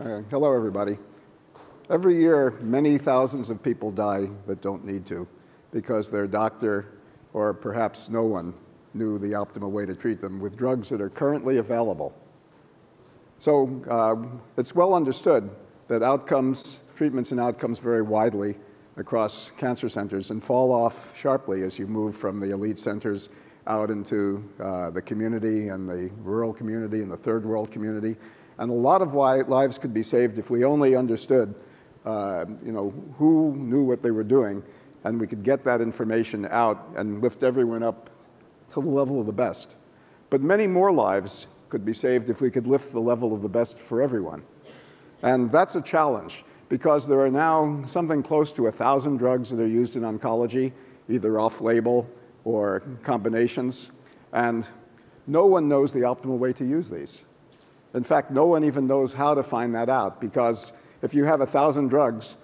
Hello, everybody. Every year, many thousands of people die that don't need to because their doctor or perhaps no one knew the optimal way to treat them with drugs that are currently available. So uh, it's well understood that outcomes, treatments and outcomes vary widely across cancer centers and fall off sharply as you move from the elite centers out into uh, the community and the rural community and the third world community. And a lot of lives could be saved if we only understood, uh, you know, who knew what they were doing, and we could get that information out and lift everyone up to the level of the best. But many more lives could be saved if we could lift the level of the best for everyone. And that's a challenge because there are now something close to 1,000 drugs that are used in oncology, either off-label or combinations, and no one knows the optimal way to use these. In fact, no one even knows how to find that out because if you have 1,000 drugs,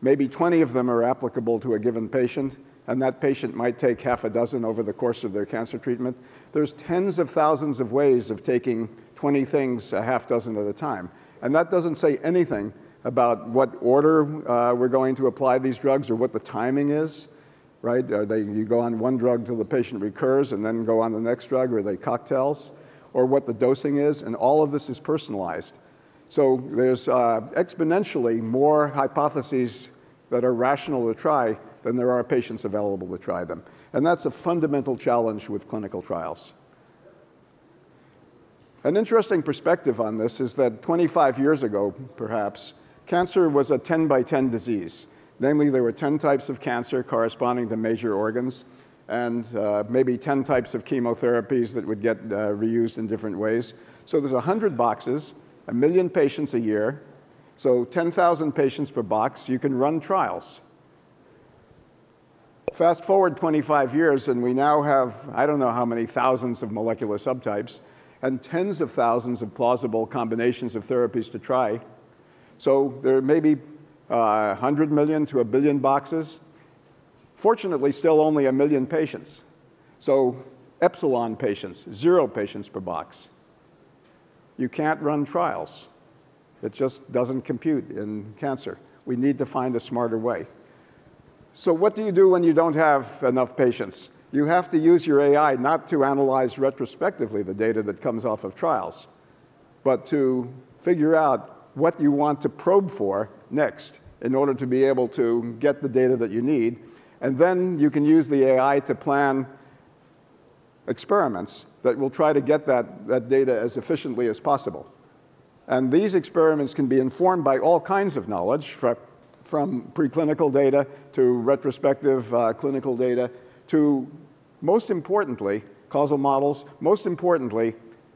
maybe 20 of them are applicable to a given patient, and that patient might take half a dozen over the course of their cancer treatment. There's tens of thousands of ways of taking 20 things a half dozen at a time. And that doesn't say anything about what order uh, we're going to apply these drugs or what the timing is, right? Are they, you go on one drug till the patient recurs and then go on the next drug, or are they cocktails? Or what the dosing is, and all of this is personalized. So there's uh, exponentially more hypotheses that are rational to try than there are patients available to try them. And that's a fundamental challenge with clinical trials. An interesting perspective on this is that 25 years ago, perhaps, cancer was a 10 by 10 disease. Namely, there were 10 types of cancer corresponding to major organs, and uh, maybe 10 types of chemotherapies that would get uh, reused in different ways. So there's 100 boxes, a million patients a year, so 10,000 patients per box. You can run trials. Fast forward 25 years, and we now have, I don't know how many thousands of molecular subtypes and tens of thousands of plausible combinations of therapies to try. So there may be uh, 100 million to a billion boxes. Fortunately, still only a million patients. So epsilon patients, zero patients per box. You can't run trials. It just doesn't compute in cancer. We need to find a smarter way. So what do you do when you don't have enough patients? You have to use your AI not to analyze retrospectively the data that comes off of trials, but to figure out what you want to probe for next in order to be able to get the data that you need and then you can use the AI to plan experiments that will try to get that, that data as efficiently as possible. And these experiments can be informed by all kinds of knowledge, from, preclinical data to retrospective uh, clinical data to, most importantly, causal models, most importantly,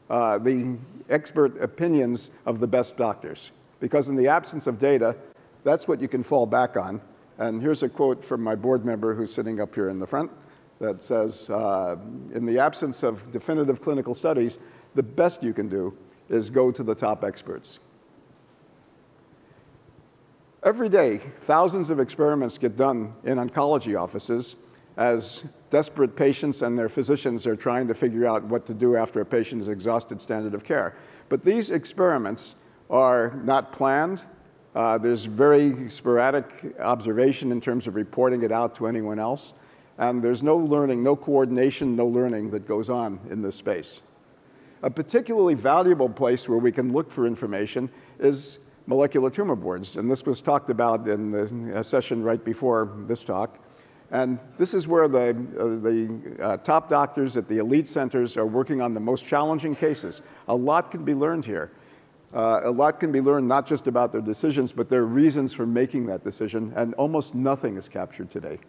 uh, the expert opinions of the best doctors. Because in the absence of data, that's what you can fall back on. And here's a quote from my board member who's sitting up here in the front that says, uh, in the absence of definitive clinical studies, the best you can do is go to the top experts. Every day, thousands of experiments get done in oncology offices as desperate patients and their physicians are trying to figure out what to do after a patient has exhausted standard of care. But these experiments are not planned, uh, there's very sporadic observation in terms of reporting it out to anyone else. And there's no learning, no coordination, no learning that goes on in this space. A particularly valuable place where we can look for information is molecular tumor boards. And this was talked about in the session right before this talk. And this is where the, uh, the uh, top doctors at the elite centers are working on the most challenging cases. A lot can be learned here. Uh, a lot can be learned not just about their decisions, but their reasons for making that decision, and almost nothing is captured today.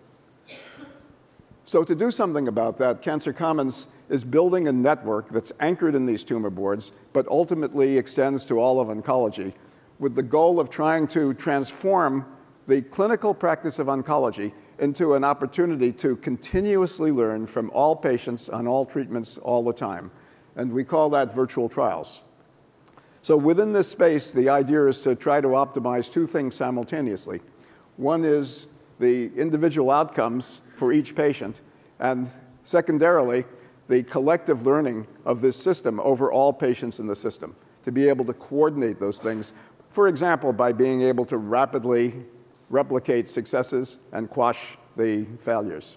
So to do something about that, Cancer Commons is building a network that's anchored in these tumor boards, but ultimately extends to all of oncology, with the goal of trying to transform the clinical practice of oncology into an opportunity to continuously learn from all patients on all treatments all the time. And we call that virtual trials. So within this space, the idea is to try to optimize two things simultaneously. One is the individual outcomes for each patient, and secondarily, the collective learning of this system over all patients in the system, to be able to coordinate those things For example, by being able to rapidly replicate successes and quash the failures.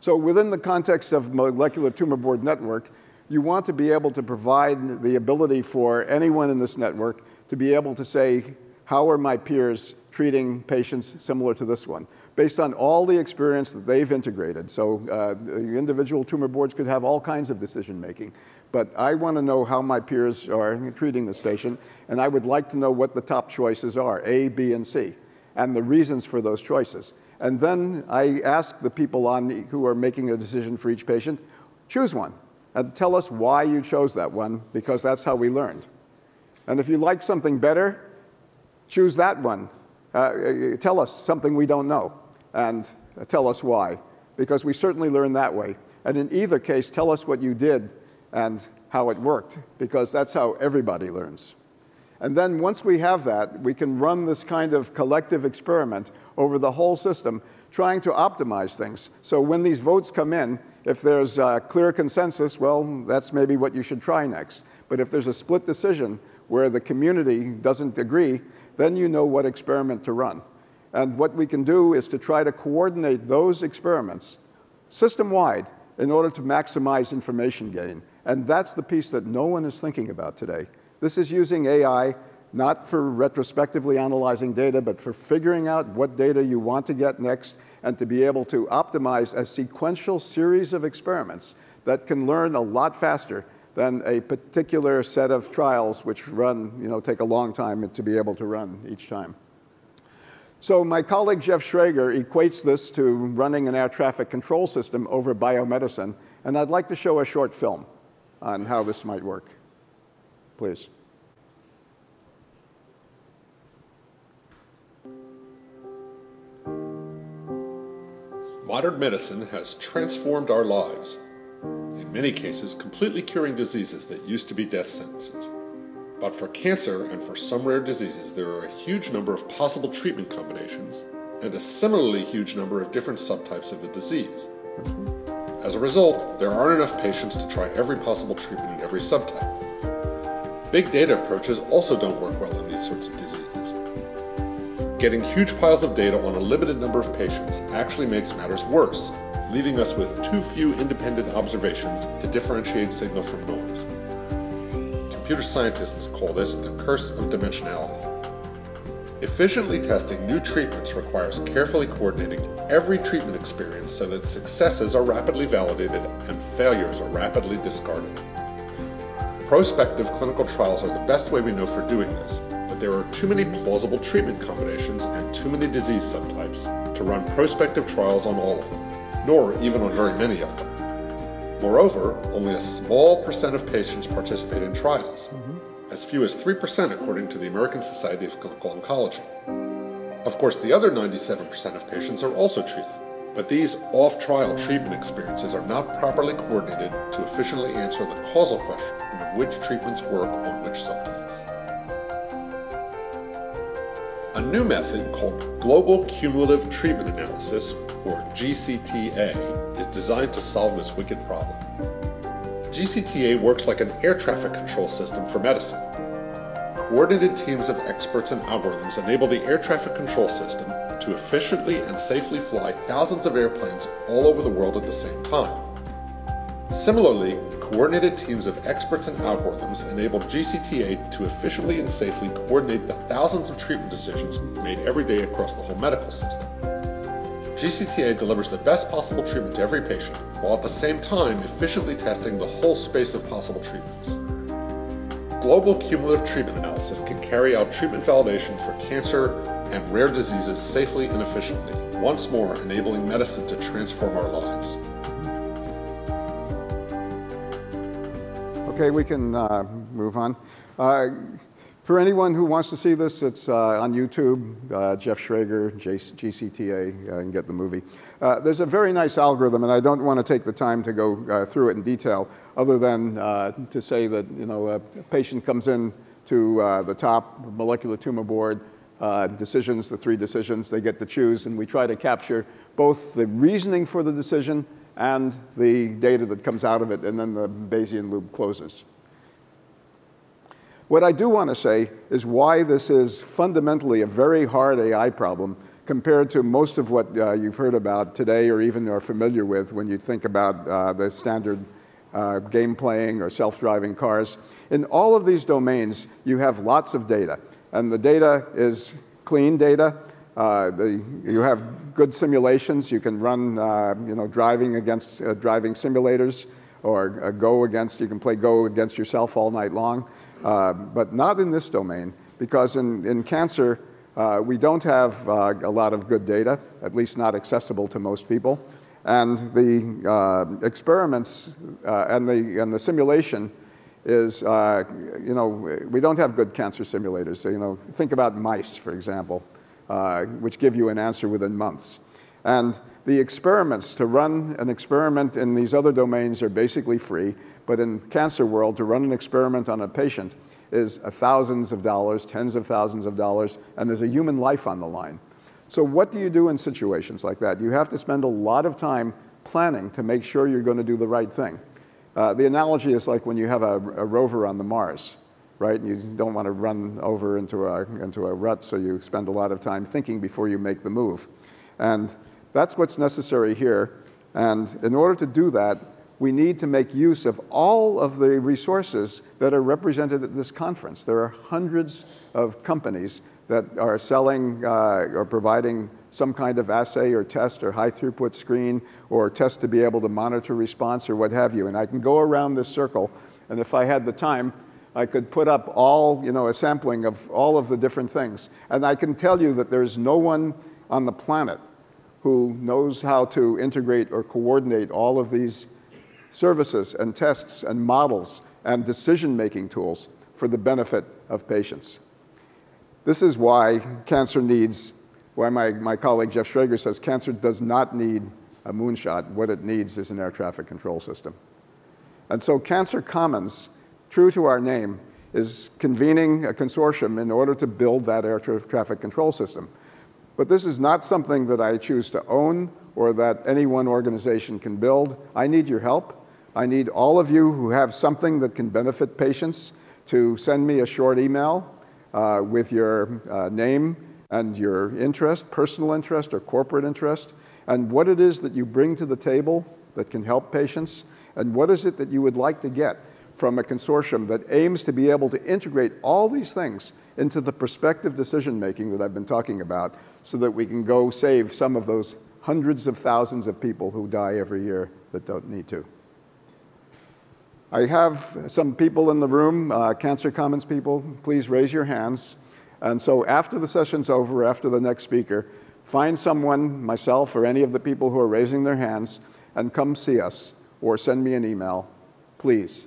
So within the context of molecular tumor board network, you want to be able to provide the ability for anyone in this network to be able to say, how are my peers treating patients similar to this one? Based on all the experience that they've integrated. So uh, the individual tumor boards could have all kinds of decision making. But I want to know how my peers are treating this patient, and I would like to know what the top choices are, A, B, and C, and the reasons for those choices. And then I ask the people on the, who are making a decision for each patient, choose one, and tell us why you chose that one, because that's how we learned. And if you like something better, choose that one. Uh, uh tell us something we don't know, and tell us why, because we certainly learn that way. And in either case, tell us what you did and how it worked, because that's how everybody learns. And then once we have that, we can run this kind of collective experiment over the whole system, trying to optimize things. So when these votes come in, if there's a clear consensus, well, that's maybe what you should try next. But if there's a split decision where the community doesn't agree, then you know what experiment to run. And what we can do is to try to coordinate those experiments system-wide in order to maximize information gain. And that's the piece that no one is thinking about today. This is using AI not for retrospectively analyzing data, but for figuring out what data you want to get next and to be able to optimize a sequential series of experiments that can learn a lot faster than a particular set of trials which run, you know, take a long time to be able to run each time. So my colleague Jeff Shrager equates this to running an air traffic control system over biomedicine, and I'd like to show a short film on how this might work. Please. Modern medicine has transformed our lives, in many cases completely curing diseases that used to be death sentences. But for cancer and for some rare diseases, there are a huge number of possible treatment combinations and a similarly huge number of different subtypes of the disease. As a result, there aren't enough patients to try every possible treatment in every subtype. Big data approaches also don't work well in these sorts of diseases. Getting huge piles of data on a limited number of patients actually makes matters worse, leaving us with too few independent observations to differentiate signal from noise. Computer scientists call this the curse of dimensionality. Efficiently testing new treatments requires carefully coordinating every treatment experience so that successes are rapidly validated and failures are rapidly discarded. Prospective clinical trials are the best way we know for doing this, there are too many plausible treatment combinations and too many disease subtypes to run prospective trials on all of them, nor even on very many of them. Moreover, only a small percent of patients participate in trials. Mm -hmm as few as 3% according to the American Society of Clinical Oncology. Of course, the other 97% of patients are also treated, but these off-trial treatment experiences are not properly coordinated to efficiently answer the causal question of which treatments work on which subtypes. New method called Global Cumulative Treatment Analysis, or GCTA, is designed to solve this wicked problem. GCTA works like an air traffic control system for medicine. Coordinated teams of experts and algorithms enable the air traffic control system to efficiently and safely fly thousands of airplanes all over the world at the same time. Similarly, coordinated teams of experts and algorithms enable GCTA to efficiently and safely coordinate the thousands of treatment decisions made every day across the whole medical system. GCTA delivers the best possible treatment to every patient, while at the same time efficiently testing the whole space of possible treatments. Global cumulative treatment analysis can carry out treatment validation for cancer and rare diseases safely and efficiently, once more enabling medicine to transform our lives. Okay, we can uh, move on. Uh, for anyone who wants to see this, it's uh, on YouTube, uh, Jeff Shrager, GCTA, uh, and get the movie. Uh, there's a very nice algorithm, and I don't want to take the time to go through it in detail, other than to say that you know, a patient comes in to the top molecular tumor board, decisions, the three decisions, they get to choose, and we try to capture both the reasoning for the decision and the data that comes out of it, and then the Bayesian loop closes. What I do want to say is why this is fundamentally a very hard AI problem compared to most of what uh, you've heard about today or even are familiar with when you think about uh, the standard uh, game playing or self-driving cars. In all of these domains, you have lots of data. And the data is clean data. Uh, the, you have good simulations. You can run uh, you know, driving against uh, driving simulators or uh, go against, you can play Go against yourself all night long. Uh, but not in this domain because in, in cancer, we don't have a lot of good data, at least not accessible to most people. And the experiments and, the, and the simulation is, you know, we don't have good cancer simulators. So, you know, think about mice, for example, uh, which give you an answer within months. And the experiments, to run an experiment in these other domains are basically free, but in cancer world, to run an experiment on a patient is thousands of dollars, tens of thousands of dollars, and there's a human life on the line. So what do you do in situations like that? You have to spend a lot of time planning to make sure you're going to do the right thing. Uh, the analogy is like when you have a, a, rover on the Mars, right? And you don't want to run over into a, into a rut, so you spend a lot of time thinking before you make the move. And that's what's necessary here. And in order to do that, we need to make use of all of the resources that are represented at this conference. There are hundreds of companies that are selling uh, or providing some kind of assay or test or high throughput screen or test to be able to monitor response or what have you. And I can go around this circle, and if I had the time, I could put up all, you know, a sampling of all of the different things. And I can tell you that there's no one on the planet who knows how to integrate or coordinate all of these services and tests and models and decision-making tools for the benefit of patients. This is why cancer needs, why my, my colleague Jeff Shrager says cancer does not need a moonshot. What it needs is an air traffic control system. And so Cancer Commons, true to our name, is convening a consortium in order to build that air tra traffic control system. But this is not something that I choose to own or that any one organization can build. I need your help. I need all of you who have something that can benefit patients to send me a short email uh, with your uh, name and your interest, personal interest or corporate interest, and what it is that you bring to the table that can help patients, and what is it that you would like to get from a consortium that aims to be able to integrate all these things into the prospective decision making that I've been talking about so that we can go save some of those hundreds of thousands of people who die every year that don't need to. I have some people in the room, uh, Cancer Commons people, please raise your hands. And so after the session's over, after the next speaker, find someone, myself or any of the people who are raising their hands, and come see us or send me an email, please.